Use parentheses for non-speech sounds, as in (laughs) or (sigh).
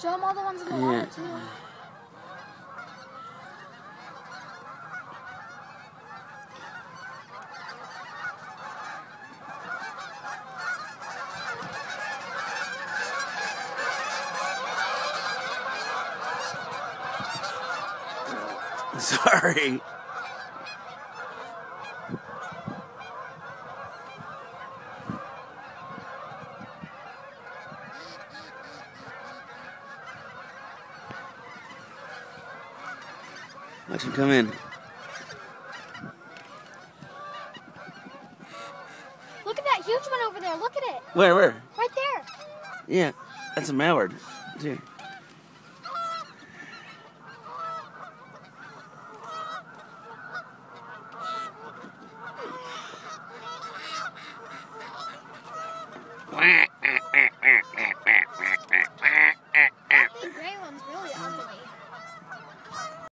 Show them all the ones in the yeah. water, too. Sorry. Watch him come in. Look at that huge one over there. Look at it. Where, where? Right there. Yeah, that's a mallard, too. Quack. (laughs)